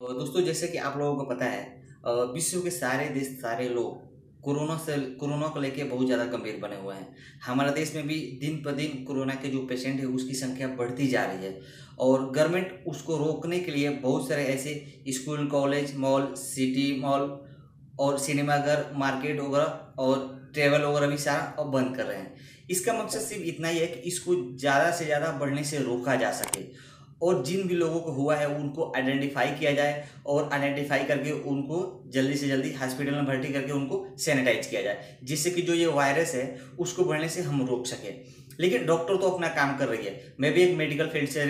दोस्तों, जैसे कि आप लोगों को पता है विश्व के सारे देश, सारे लोग कोरोना से, कोरोना को लेके बहुत ज़्यादा गंभीर बने हुए हैं। हमारे देश में भी दिन पर दिन कोरोना के जो पेशेंट है, उसकी संख्या बढ़ती जा रही है और गवर्नमेंट उसको रोकने के लिए बहुत सारे ऐसे school college mall city mall और सिनेमाघर मार्केट वगैरह और ट्रेवल वगैरह भी सारा अब बंद कर रहे हैं। इसका मकसद सिर्फ़ इतना ही है कि इसको ज़्यादा से ज़्यादा बढ़ने से रोका जा सके। और जिन भी लोगों को हुआ है, उनको आइडेंटिफाई किया जाए और आइडेंटिफाई करके उनको जल्दी से जल्दी हॉस्पिटल में भर्ती करके उनको सैनिटाइज किया जाए, जिससे कि जो ये वायरस है, उसको बढ़ने से हम रोक सकें। लेकिन डॉक्टर तो अपना काम कर रही है। मैं भी एक मेडिकल फ़ील्ड से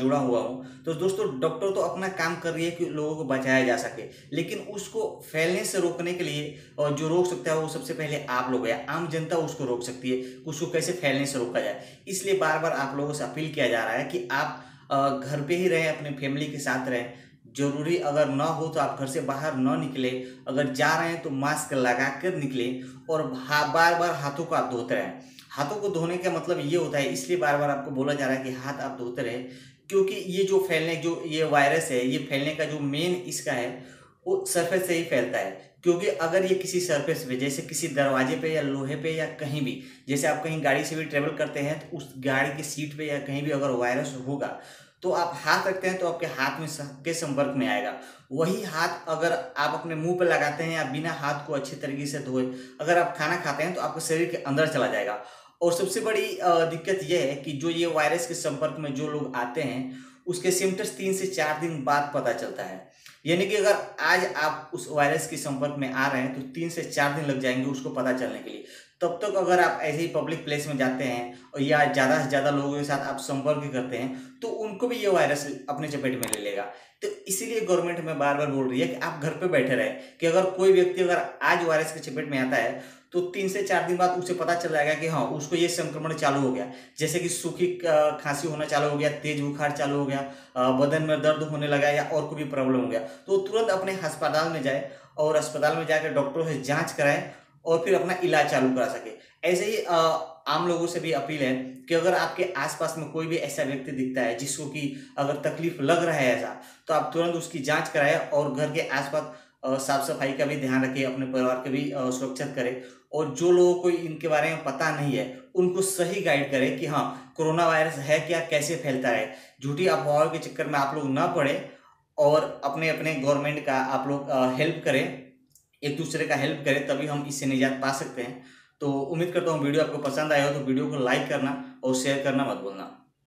जुड़ा हुआ हूँ। तो दोस्तों डॉक्टर तो अपना काम कर रही है कि लोगों को बचाया जा सके। लेकिन उसको फैलने से रोकने के लिए और जो रोक सकता है वो सबसे पहले आप लोग है। आम जनता उसको रोक सकती है उसको कैसे फैलने से रोका जाए। इसलिए बार बार आप लोगों से अपील किया जा रहा है कि आप घर पे ही रहें, अपने फैमिली के साथ रहें। ज़रूरी अगर ना हो तो आप घर से बाहर न निकले। अगर जा रहे हैं तो मास्क लगा कर निकले और बार बार हाथों को आप धोते रहें। हाथों को धोने का मतलब ये होता है, इसलिए बार बार आपको बोला जा रहा है कि हाथ आप धोते रहे, क्योंकि ये जो फैलने, जो ये वायरस है, ये फैलने का जो मेन इसका है, वो सरफेस से ही फैलता है। क्योंकि अगर ये किसी सरफेस पे, जैसे किसी दरवाजे पे या लोहे पे या कहीं भी, जैसे आप कहीं गाड़ी से भी ट्रेवल करते हैं तो उस गाड़ी की सीट पे या कहीं भी अगर वायरस होगा तो आप हाथ रखते हैं तो आपके हाथ में के संपर्क में आएगा। वही हाथ अगर आप अपने मुँह पर लगाते हैं या बिना हाथ को अच्छे तरीके से धोए, अगर आप खाना खाते हैं तो आपके शरीर के अंदर चला जाएगा। और सबसे बड़ी दिक्कत यह है कि जो ये वायरस के संपर्क में जो लोग आते हैं, उसके सिम्टम्स तीन से चार दिन बाद पता चलता है। यानी कि अगर आज आप उस वायरस के संपर्क में आ रहे हैं तो तीन से चार दिन लग जाएँगे उसको पता चलने के लिए। तब तक तो अगर आप ऐसे ही पब्लिक प्लेस में जाते हैं और या ज़्यादा से ज़्यादा लोगों के साथ आप संपर्क करते हैं तो उनको भी ये वायरस अपने चपेट में ले लेगा। तो इसीलिए गवर्नमेंट में बार बार बोल रही है कि आप घर पे बैठे रहे, कि अगर कोई व्यक्ति अगर आज वायरस के चपेट में आता है तो तीन से चार दिन बाद उसे पता चल जाएगा कि हाँ उसको ये संक्रमण चालू हो गया। जैसे कि सूखी खांसी होना चालू हो गया, तेज बुखार चालू हो गया बदन में दर्द होने लगा या और कोई भी प्रॉब्लम हो गया तो तुरंत अपने अस्पताल में जाए और अस्पताल में जाकर डॉक्टरों से जाँच कराएँ और फिर अपना इलाज चालू करा सके। ऐसे ही आम लोगों से भी अपील है कि अगर आपके आसपास में कोई भी ऐसा व्यक्ति दिखता है जिसको कि अगर तकलीफ़ लग रहा है ऐसा तो आप तुरंत उसकी जाँच कराएँ और घर के आसपास साफ़ सफ़ाई का भी ध्यान रखें, अपने परिवार के भी सुरक्षित करें। और जो लोगों को इनके बारे में पता नहीं है, उनको सही गाइड करें कि हाँ कोरोना वायरस है क्या, कैसे फैलता है। झूठी अफवाहों के चक्कर में आप लोग ना पड़े और अपने अपने गवर्नमेंट का आप लोग हेल्प करें। एक दूसरे का हेल्प करें, तभी हम इससे निजात पा सकते हैं। तो उम्मीद करता हूँ वीडियो आपको पसंद आया हो तो वीडियो को लाइक करना और शेयर करना मत भूलना।